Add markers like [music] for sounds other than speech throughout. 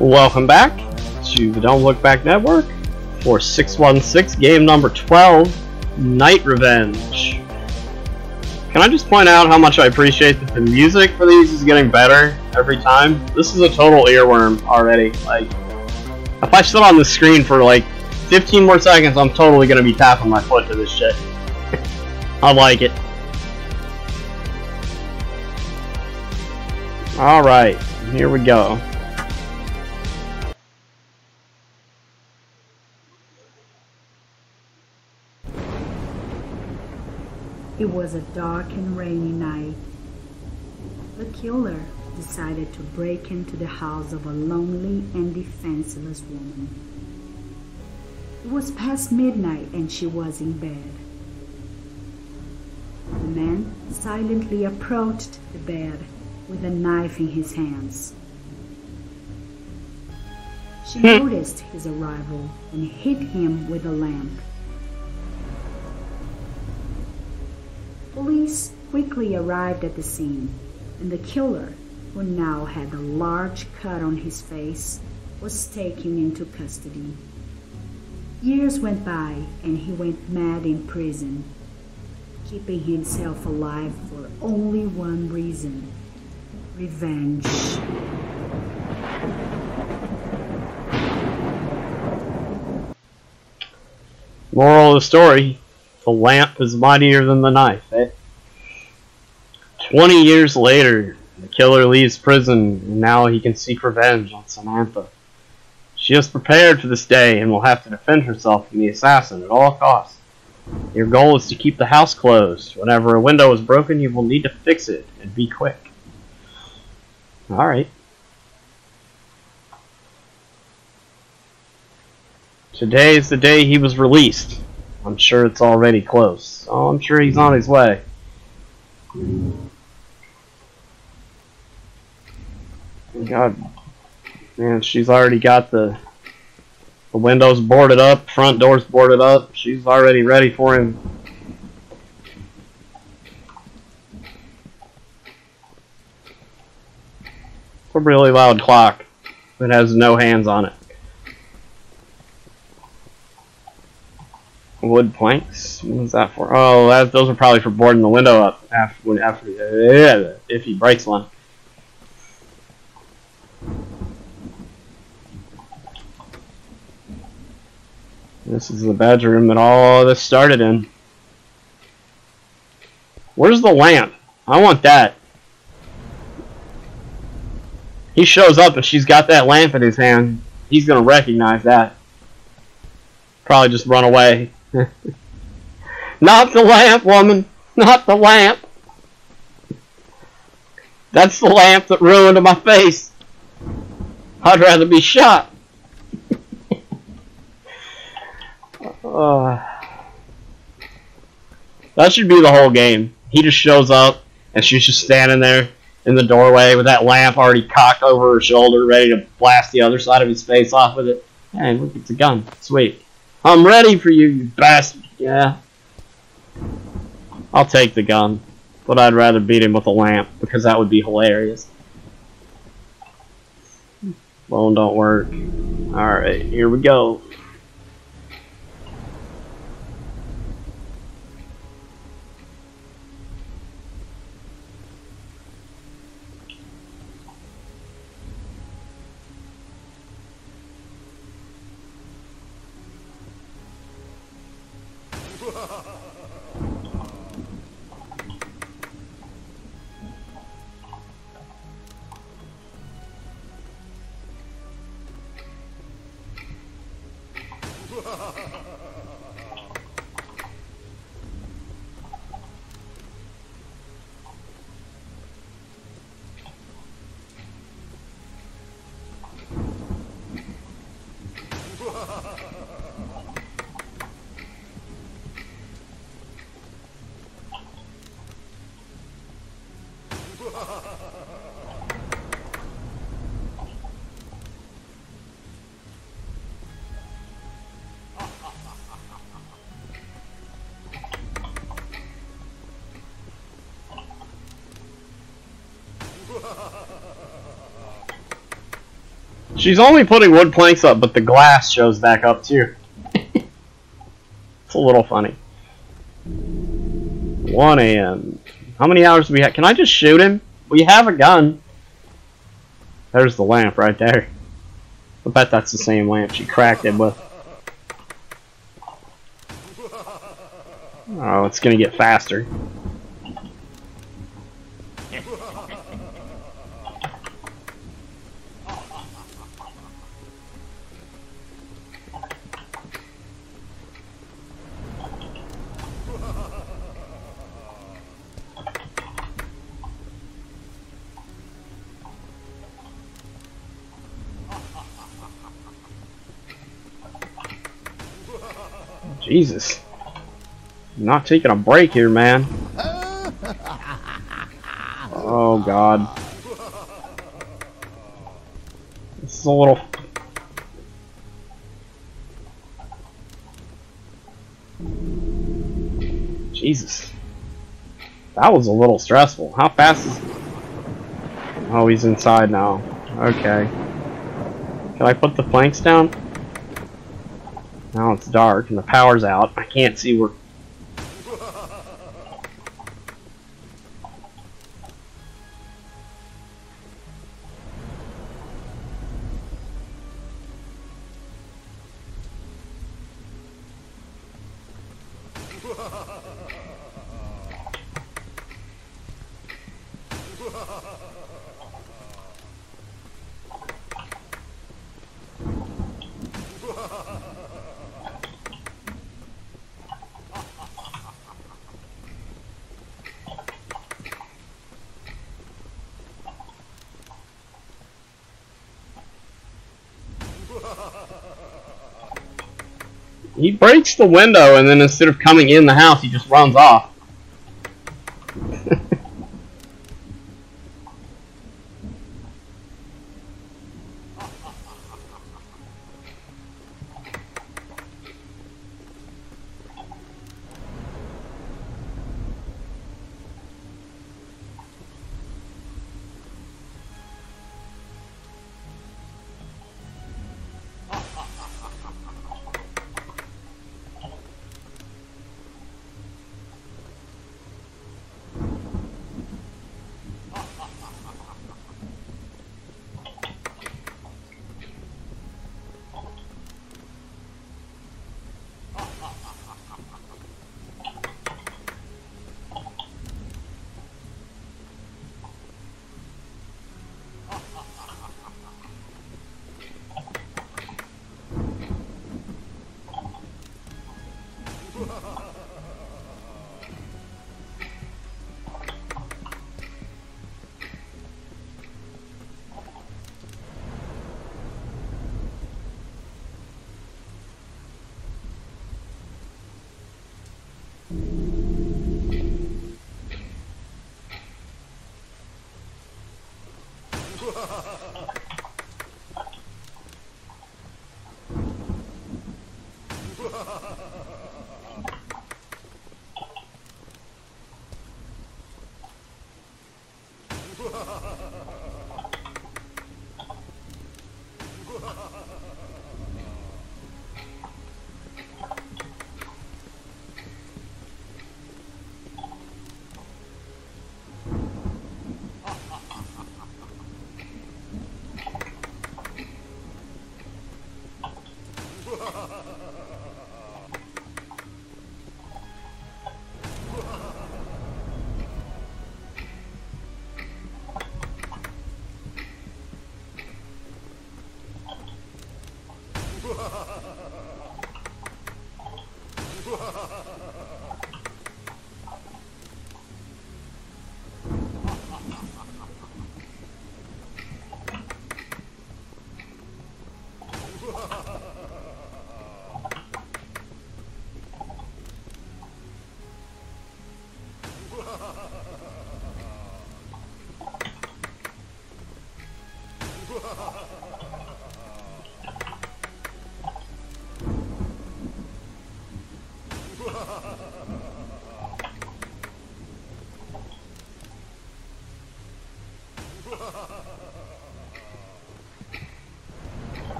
Welcome back to the Don't Look Back Network for 616 game number 12, Night Revenge. Can I just point out how much I appreciate that the music for these is getting better every time? This is a total earworm already. Like, if I sit on the screen for like 15 more seconds, I'm totally gonna be tapping my foot to this shit. [laughs] I like it. Alright, here we go. It was a dark and rainy night. The killer decided to break into the house of a lonely and defenseless woman. It was past midnight and she was in bed. The man silently approached the bed with a knife in his hands. She hmm. noticed his arrival and hit him with a lamp. Police quickly arrived at the scene, and the killer, who now had a large cut on his face, was taken into custody. Years went by, and he went mad in prison, keeping himself alive for only one reason revenge. Moral of the story the lamp is mightier than the knife, eh? 20 years later, the killer leaves prison, and now he can seek revenge on Samantha. She is prepared for this day and will have to defend herself from the assassin at all costs. Your goal is to keep the house closed. Whenever a window is broken, you will need to fix it, and be quick. Alright. Today is the day he was released. I'm sure it's already close. So I'm sure he's on his way. God, man, she's already got the the windows boarded up, front doors boarded up. She's already ready for him. It's a really loud clock that has no hands on it. Wood planks. What was that for? Oh, that, those are probably for boarding the window up after after if he breaks one. This is the bedroom that all this started in. Where's the lamp? I want that. He shows up and she's got that lamp in his hand. He's gonna recognize that. Probably just run away. [laughs] Not the lamp, woman. Not the lamp. That's the lamp that ruined my face. I'd rather be shot. uh, [sighs] that should be the whole game. He just shows up, and she's just standing there in the doorway with that lamp already cocked over her shoulder, ready to blast the other side of his face off with it. Hey, look, it's a gun. Sweet. I'm ready for you, you bastard. Yeah. I'll take the gun. But I'd rather beat him with a lamp, because that would be hilarious. Bone don't work. Alright, here we go. Ha ha ha! She's only putting wood planks up, but the glass shows back up too. it's a little funny. 1 a.m. How many hours do we have? Can I just shoot him? We have a gun. There's the lamp right there. I bet that's the same lamp she cracked it with. Oh, it's gonna get faster. Jesus. not taking a break here, man. Oh, God. This is a little... Jesus. That was a little stressful. How fast is... Oh, he's inside now. Okay. Can I put the planks down? Now it's dark and the power's out. I can't see where... [laughs] He breaks the window and then instead of coming in the house, he just runs off.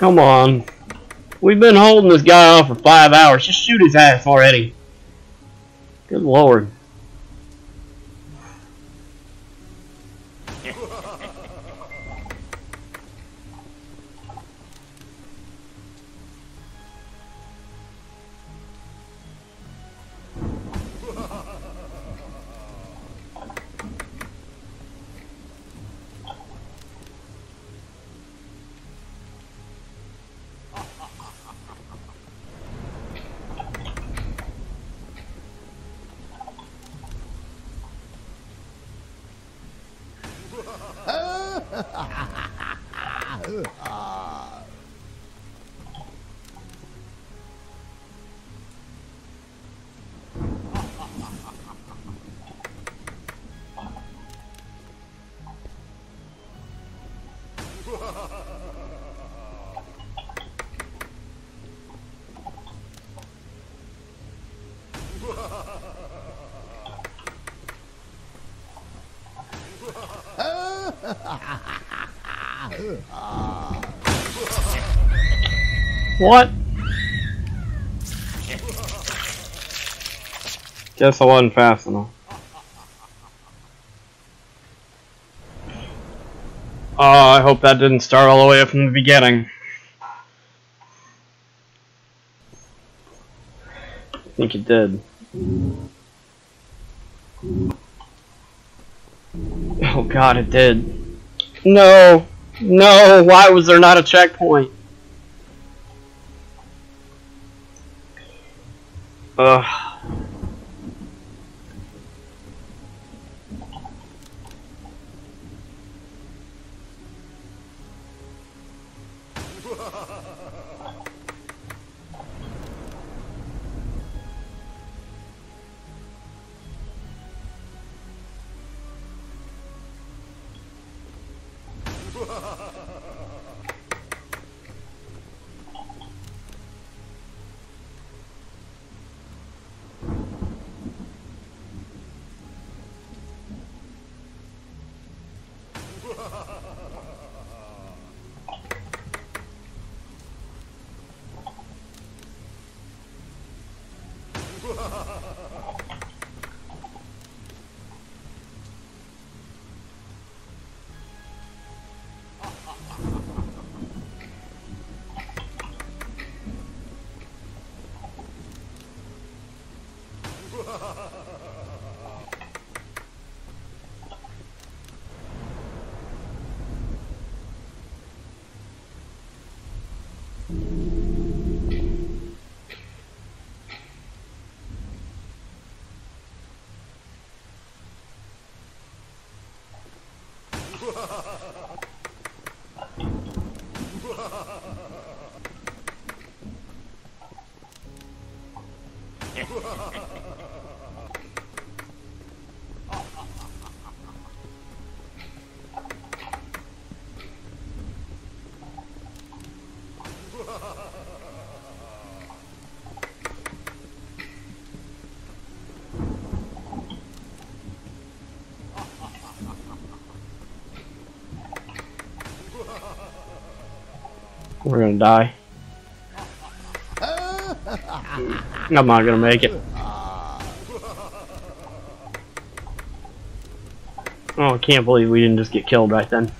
Come on. We've been holding this guy off for five hours. Just shoot his ass already. Good lord. Ha ha ha! What? Guess I wasn't fast enough. Oh, I hope that didn't start all the way up from the beginning. I think it did. Oh god, it did. No! No! Why was there not a checkpoint? Ugh. We're gonna die. [laughs] I'm not gonna make it. Oh, I can't believe we didn't just get killed right then.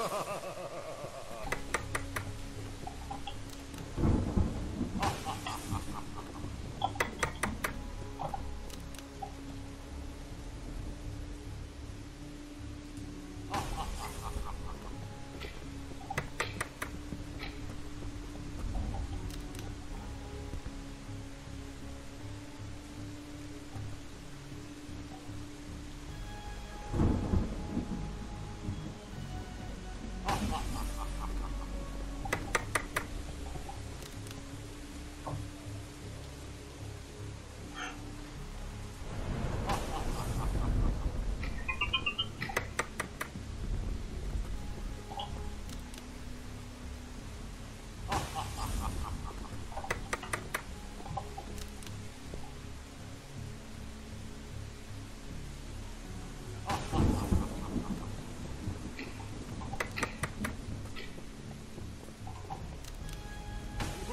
Ha ha ha!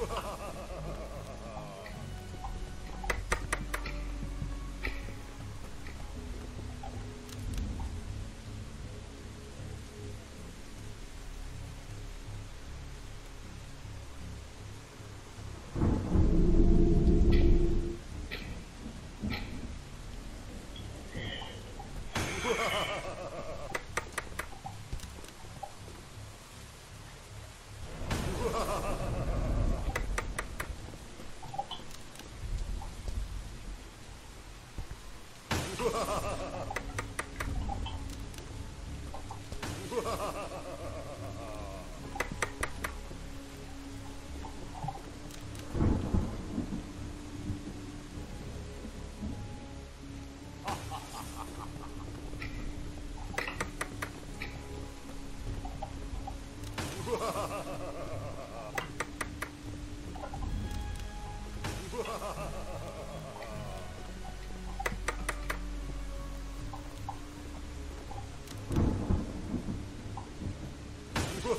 Ha ha ha!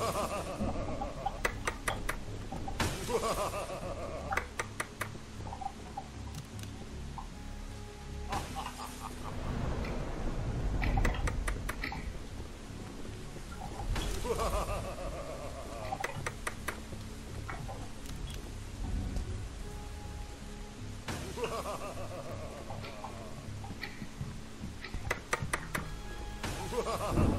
Ha ha ha!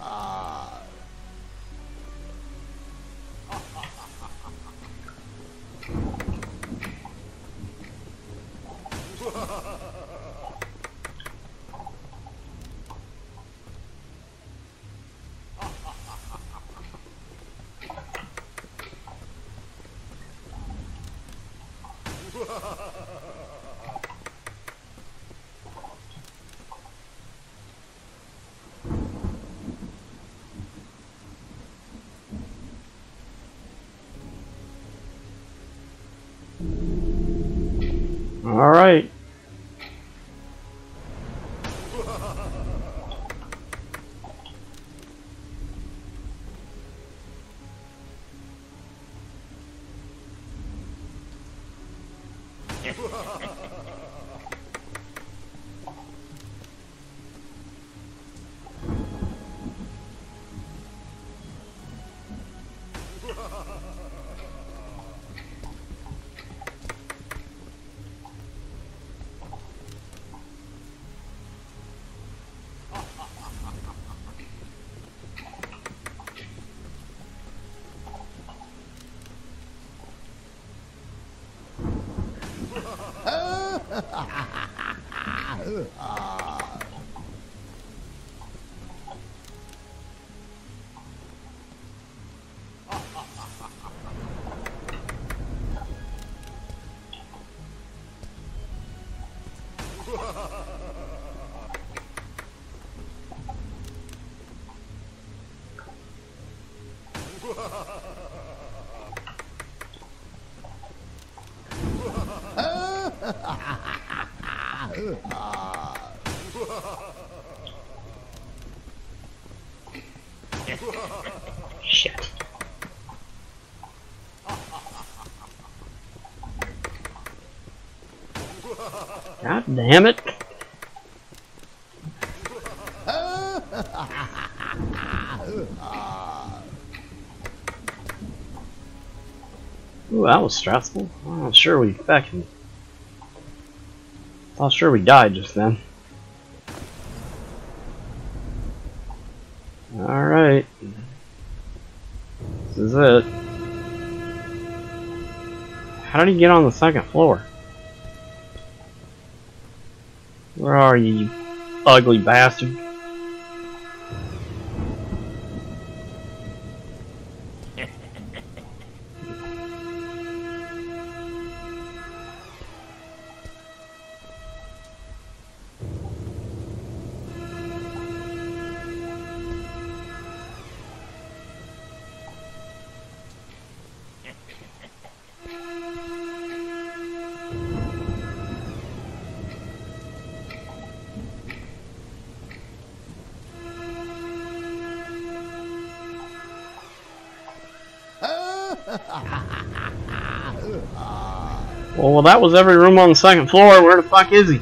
啊。All right. [laughs] Shit. Damn it. Ooh, that was stressful. I'm sure we fucking. I'm sure we died just then. Alright. This is it. How did he get on the second floor? Where are you, you ugly bastard? Well, well, that was every room on the second floor. Where the fuck is he?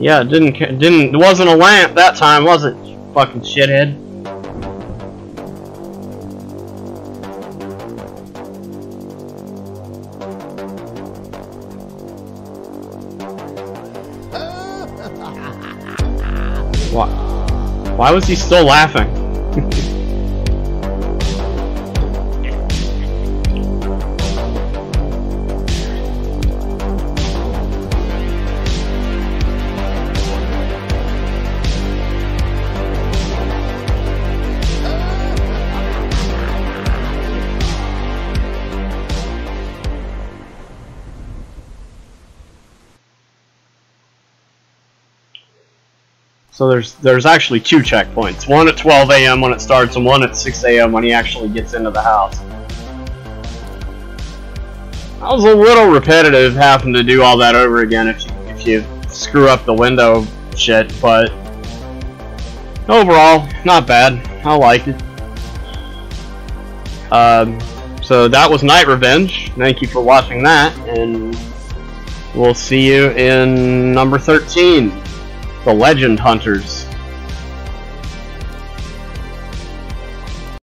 Yeah, it didn't didn't it wasn't a lamp that time, was it? Fucking shithead. Why was he still laughing? [laughs] So there's there's actually two checkpoints. One at 12 a.m. when it starts, and one at 6 a.m. when he actually gets into the house. That was a little repetitive having to do all that over again if you, if you screw up the window shit, but overall, not bad. I like it. Um, so that was Night Revenge. Thank you for watching that, and we'll see you in number 13 the Legend Hunters.